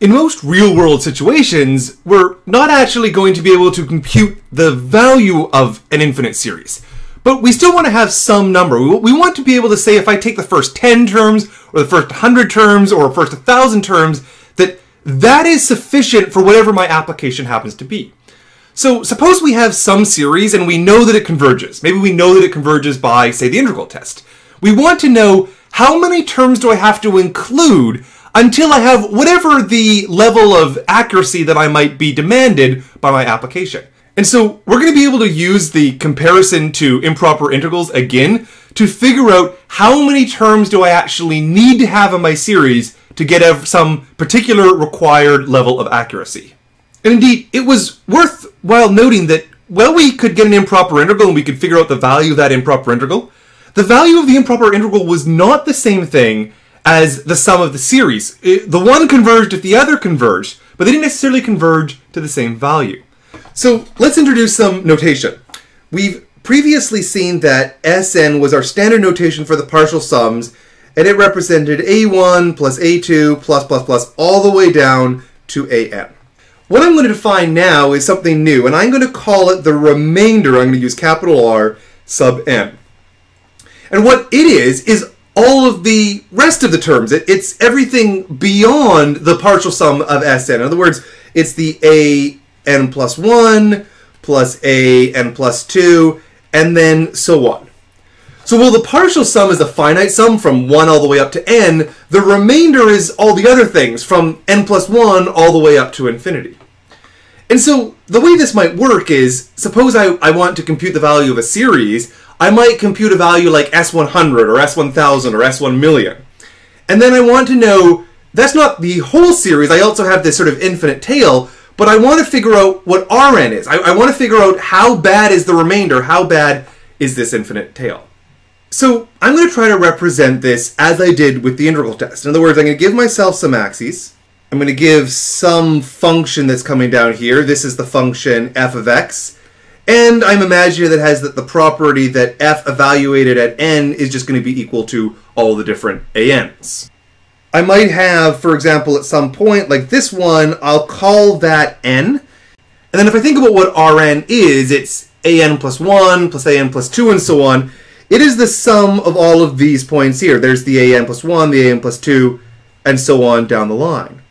in most real world situations, we're not actually going to be able to compute the value of an infinite series. But we still want to have some number. We want to be able to say if I take the first 10 terms, or the first 100 terms, or first 1,000 terms, that that is sufficient for whatever my application happens to be. So suppose we have some series and we know that it converges. Maybe we know that it converges by, say, the integral test. We want to know how many terms do I have to include until I have whatever the level of accuracy that I might be demanded by my application. And so we're going to be able to use the comparison to improper integrals again to figure out how many terms do I actually need to have in my series to get some particular required level of accuracy. And indeed, it was worthwhile noting that while we could get an improper integral and we could figure out the value of that improper integral, the value of the improper integral was not the same thing as the sum of the series. The one converged if the other converged, but they didn't necessarily converge to the same value. So let's introduce some notation. We've previously seen that Sn was our standard notation for the partial sums, and it represented a1 plus a2 plus plus plus all the way down to an. What I'm going to define now is something new, and I'm going to call it the remainder. I'm going to use capital R sub n. And what it is, is all of the rest of the terms. It, it's everything beyond the partial sum of Sn. In other words, it's the a n plus 1 plus a n plus 2, and then so on. So while the partial sum is a finite sum from 1 all the way up to n, the remainder is all the other things from n plus 1 all the way up to infinity. And so the way this might work is, suppose I, I want to compute the value of a series, I might compute a value like S100 or S1000 or S1 million. And then I want to know, that's not the whole series, I also have this sort of infinite tail, but I want to figure out what Rn is. I, I want to figure out how bad is the remainder, how bad is this infinite tail. So I'm going to try to represent this as I did with the integral test. In other words, I'm going to give myself some axes. I'm going to give some function that's coming down here. This is the function f of x. And I'm imagining that has the, the property that f evaluated at n is just going to be equal to all the different ans. I might have, for example, at some point, like this one, I'll call that n. And then if I think about what Rn is, it's an plus 1 plus an plus 2 and so on. It is the sum of all of these points here. There's the an plus 1, the an plus 2, and so on down the line.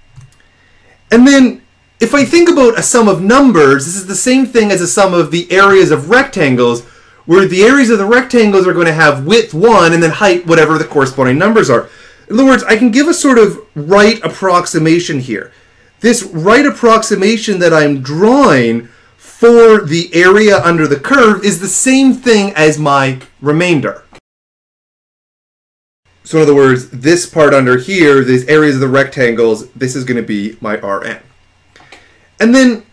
And then if I think about a sum of numbers, this is the same thing as a sum of the areas of rectangles, where the areas of the rectangles are going to have width 1 and then height whatever the corresponding numbers are. In other words, I can give a sort of right approximation here. This right approximation that I'm drawing for the area under the curve is the same thing as my remainder. So in other words, this part under here, these areas of the rectangles, this is going to be my Rn. And then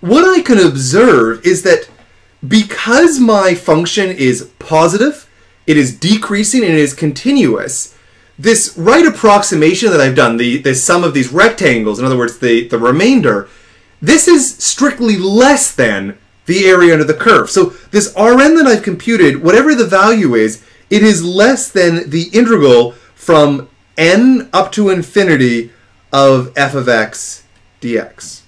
what I can observe is that because my function is positive, it is decreasing and it is continuous, this right approximation that I've done, the, the sum of these rectangles, in other words, the, the remainder, this is strictly less than the area under the curve. So this Rn that I've computed, whatever the value is, it is less than the integral from n up to infinity of f of x dx.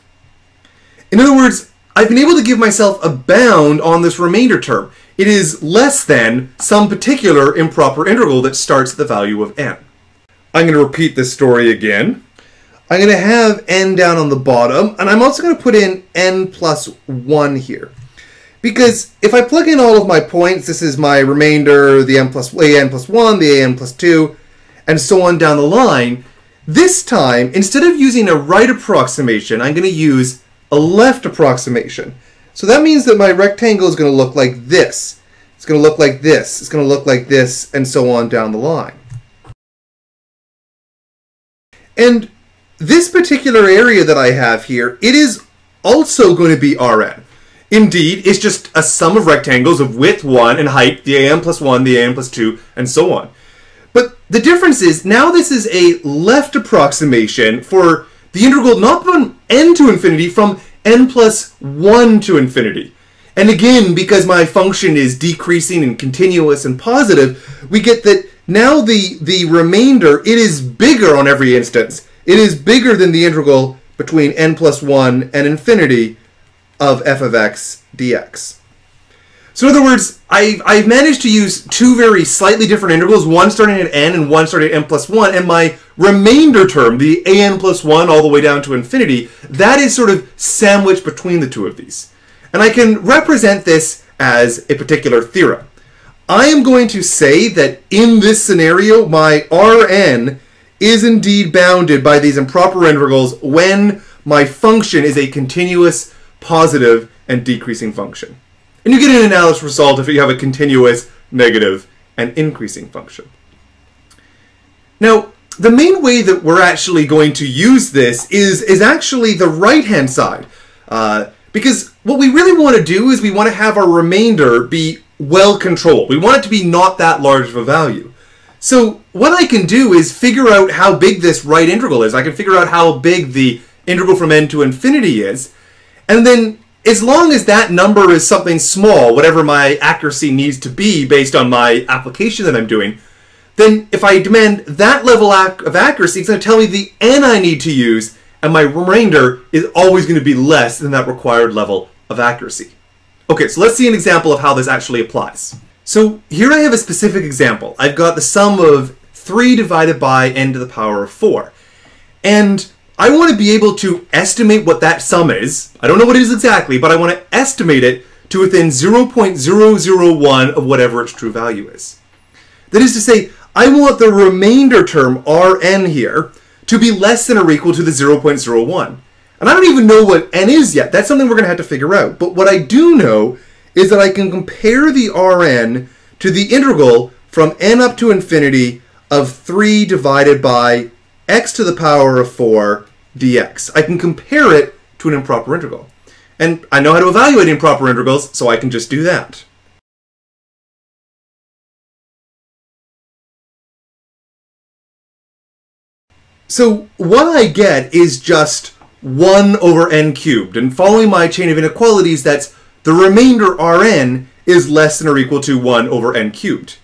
In other words, I've been able to give myself a bound on this remainder term it is less than some particular improper integral that starts at the value of n. I'm going to repeat this story again. I'm going to have n down on the bottom, and I'm also going to put in n plus 1 here. Because if I plug in all of my points, this is my remainder, the n plus a n plus 1, the a n plus 2, and so on down the line, this time, instead of using a right approximation, I'm going to use a left approximation. So that means that my rectangle is going to look like this. It's going to look like this. It's going to look like this, and so on down the line. And this particular area that I have here, it is also going to be Rn. Indeed, it's just a sum of rectangles of width 1 and height, the an plus 1, the an plus 2, and so on. But the difference is, now this is a left approximation for the integral not from n to infinity, from n plus 1 to infinity. And again, because my function is decreasing and continuous and positive, we get that now the, the remainder, it is bigger on every instance. it is bigger than the integral between n plus 1 and infinity of f of x dx. So in other words, I've, I've managed to use two very slightly different integrals, one starting at n and one starting at n plus 1, and my remainder term, the an plus 1 all the way down to infinity, that is sort of sandwiched between the two of these. And I can represent this as a particular theorem. I am going to say that in this scenario, my Rn is indeed bounded by these improper integrals when my function is a continuous, positive, and decreasing function. And you get an analysis result if you have a continuous, negative, and increasing function. Now, the main way that we're actually going to use this is, is actually the right-hand side. Uh, because what we really want to do is we want to have our remainder be well controlled. We want it to be not that large of a value. So what I can do is figure out how big this right integral is. I can figure out how big the integral from n to infinity is. And then as long as that number is something small, whatever my accuracy needs to be based on my application that I'm doing, then if I demand that level of accuracy, it's going to tell me the n I need to use, and my remainder is always going to be less than that required level of accuracy. Okay, so let's see an example of how this actually applies. So here I have a specific example. I've got the sum of 3 divided by n to the power of 4. And I want to be able to estimate what that sum is. I don't know what it is exactly, but I want to estimate it to within 0.001 of whatever its true value is. That is to say, I want the remainder term, Rn here, to be less than or equal to the 0.01. And I don't even know what n is yet. That's something we're going to have to figure out. But what I do know is that I can compare the Rn to the integral from n up to infinity of 3 divided by x to the power of 4 dx. I can compare it to an improper integral. And I know how to evaluate improper integrals, so I can just do that. So what I get is just 1 over n cubed. And following my chain of inequalities, that's the remainder Rn is less than or equal to 1 over n cubed.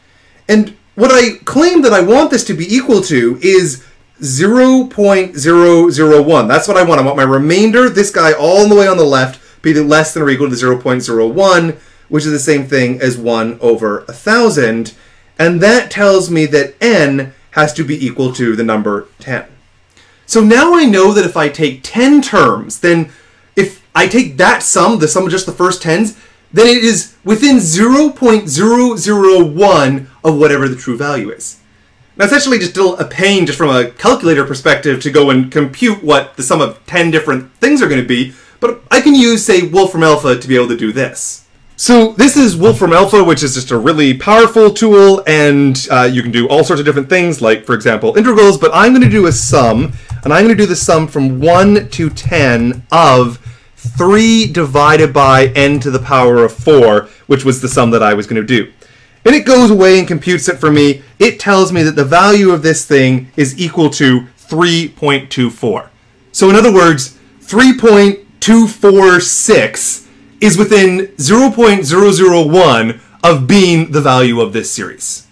And what I claim that I want this to be equal to is 0.001. That's what I want. I want my remainder, this guy all the way on the left, be less than or equal to 0.01, which is the same thing as 1 over 1,000. And that tells me that n has to be equal to the number 10. So now I know that if I take 10 terms, then if I take that sum, the sum of just the first tens, then it is within 0.001 of whatever the true value is. Now, it's actually just a pain, just from a calculator perspective, to go and compute what the sum of 10 different things are going to be, but I can use, say, Wolfram Alpha to be able to do this. So this is Wolfram Alpha, which is just a really powerful tool, and uh, you can do all sorts of different things, like, for example, integrals, but I'm going to do a sum, and I'm going to do the sum from 1 to 10 of 3 divided by n to the power of 4, which was the sum that I was going to do and it goes away and computes it for me. It tells me that the value of this thing is equal to 3.24. So in other words, 3.246 is within 0.001 of being the value of this series.